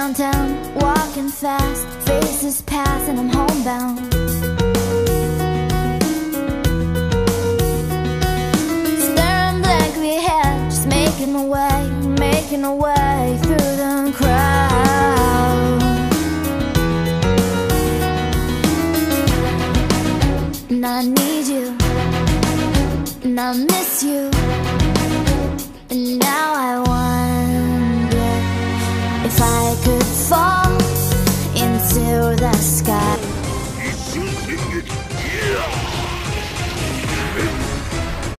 downtown, walking fast Faces pass and I'm homebound. Staring blankly ahead, just making a way Making a way through the crowd. And I need you And I miss you And I could fall into the sky.